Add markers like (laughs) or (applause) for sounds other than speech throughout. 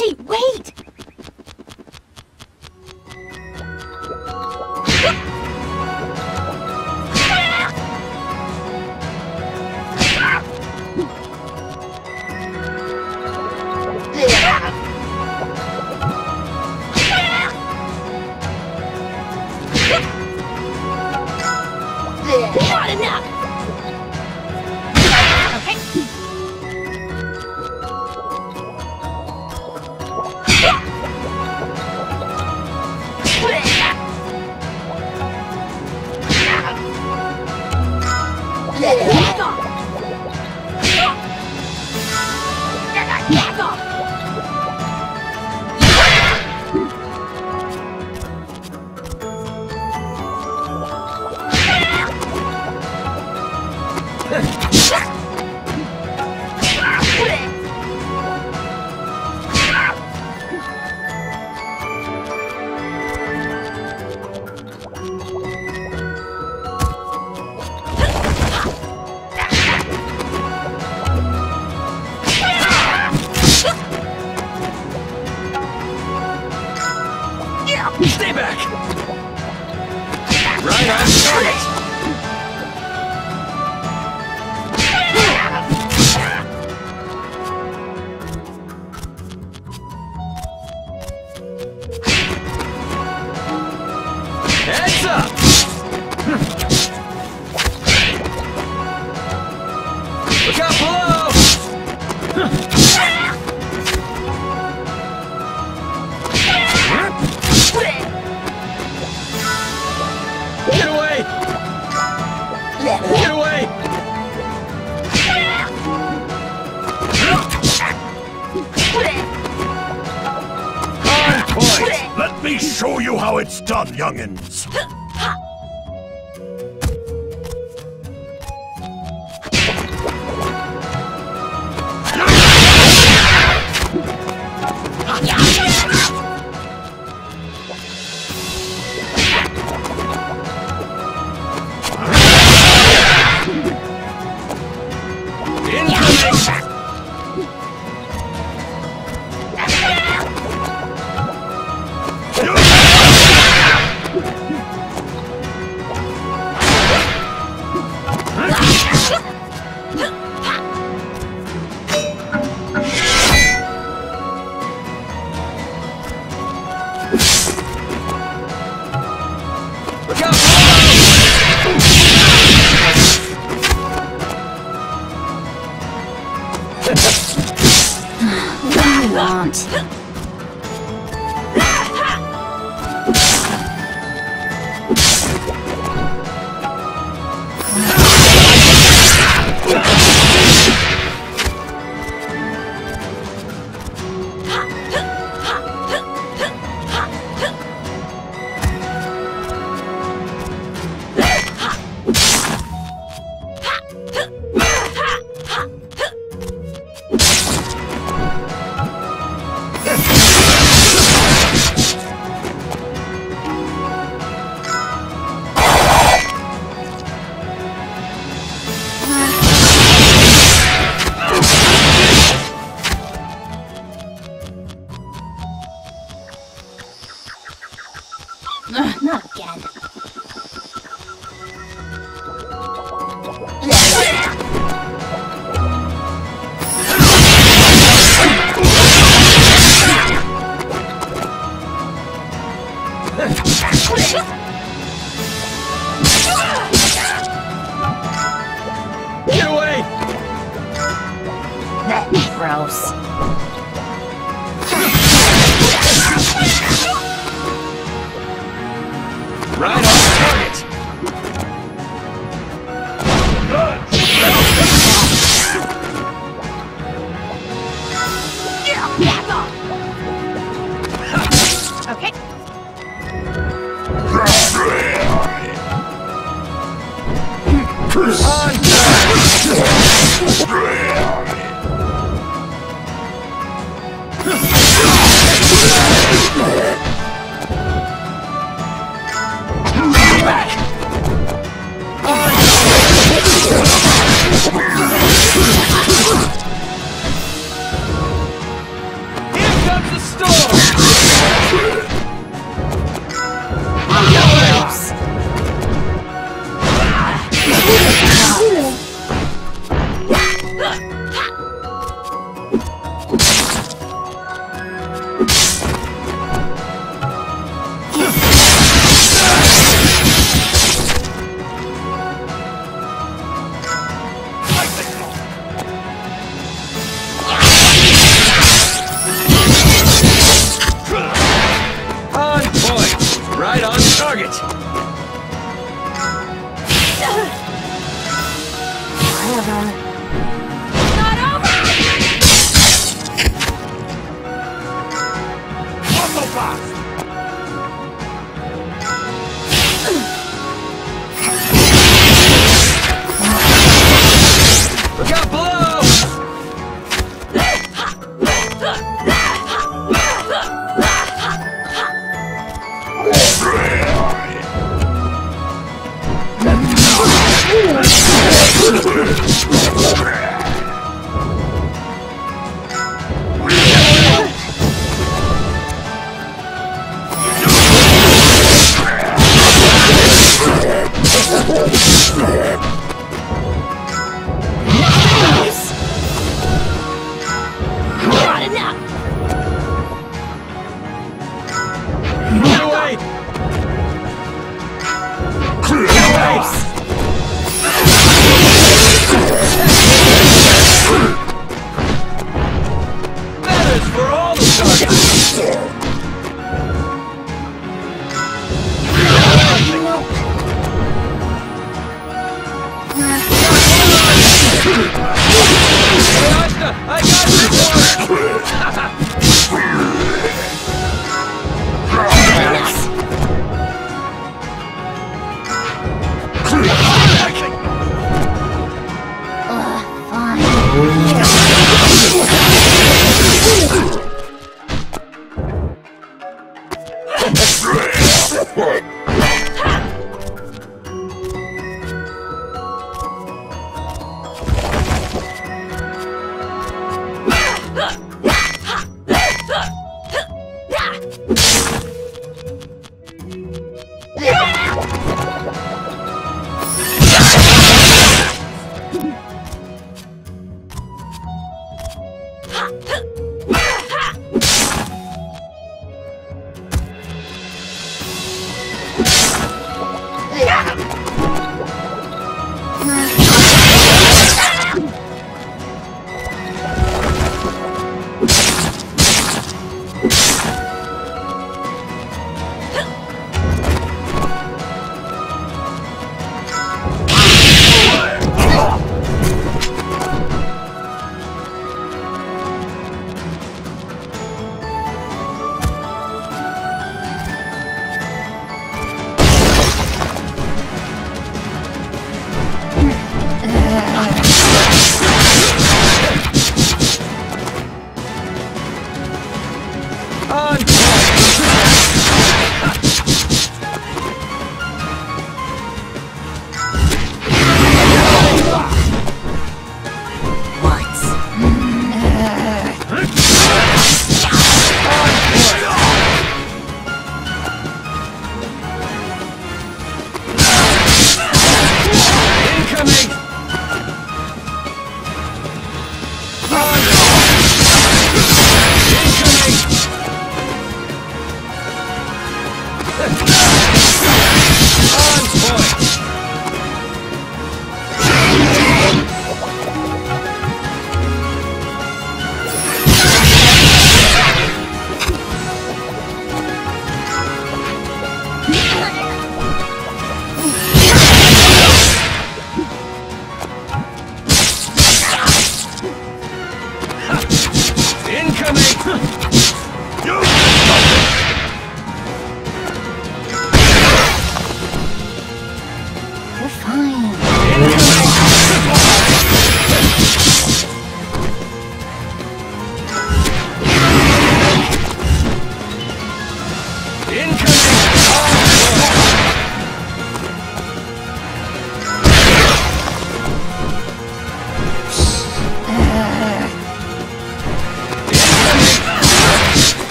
Daddy, wait! show you how it's done, youngins. Right on. It's the storm! Whatever.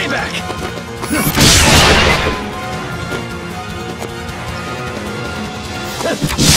Stay back! Gross. (laughs)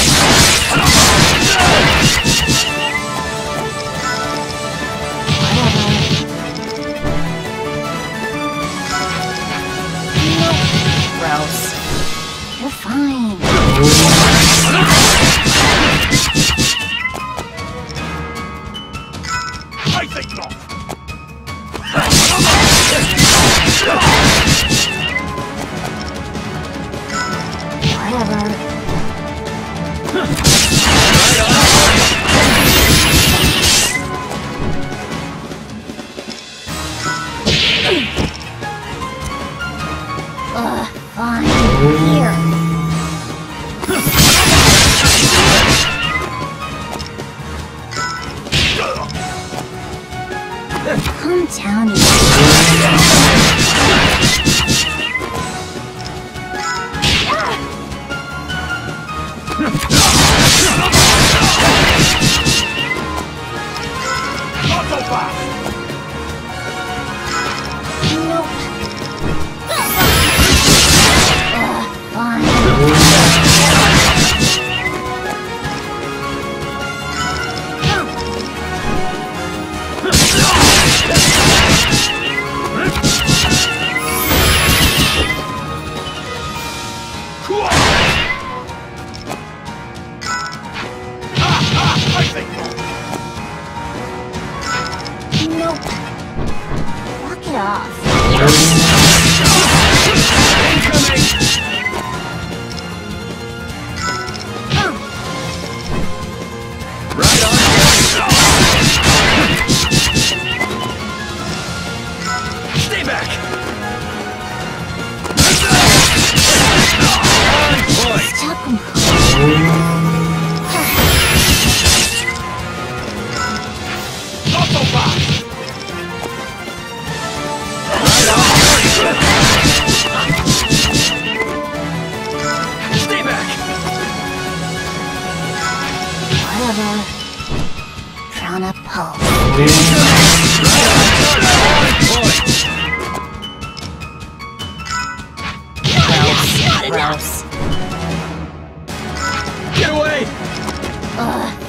Gross. Get away! Ugh,